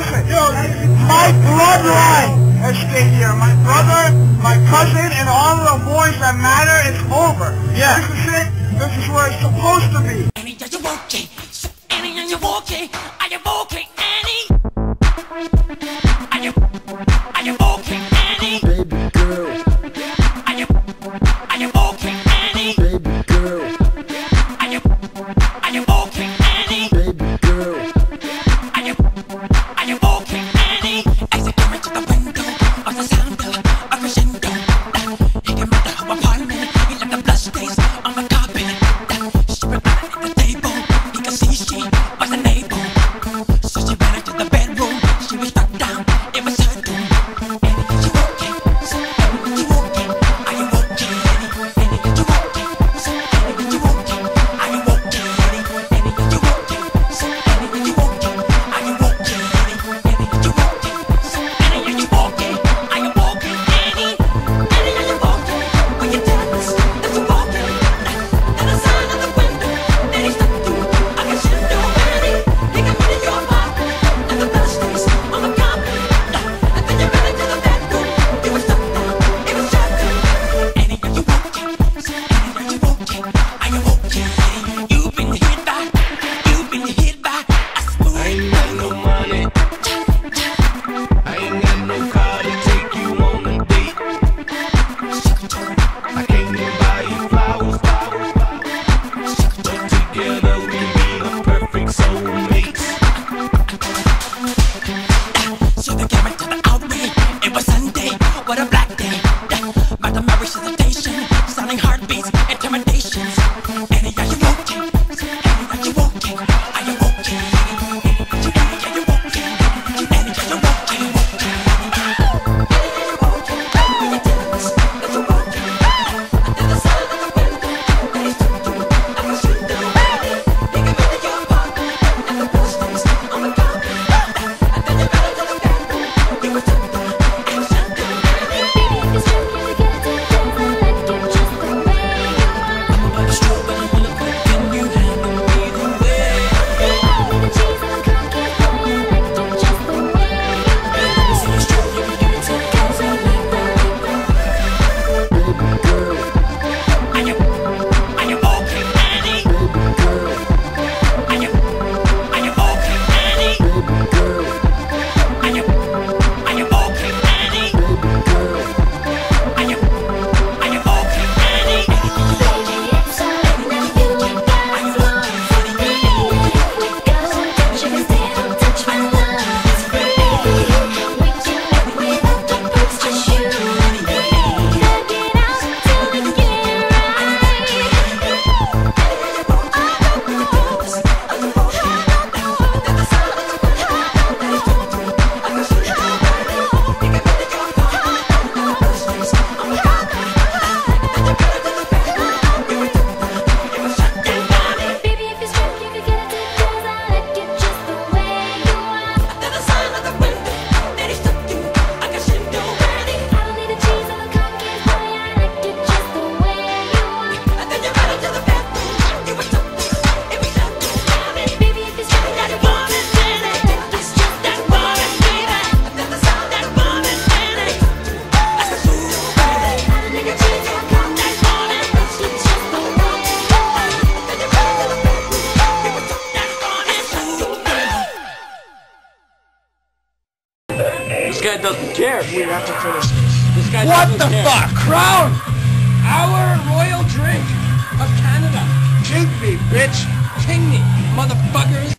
listen. My bloodline escaped here. My brother, my cousin, and all the boys that matter, is over. Yeah. This is it. This is where it's supposed to be. Are you okay? Are you okay? This guy doesn't care. We have to finish this. This guy what doesn't care. What the fuck? Crown! Our royal drink of Canada. King me, bitch. King me, motherfuckers.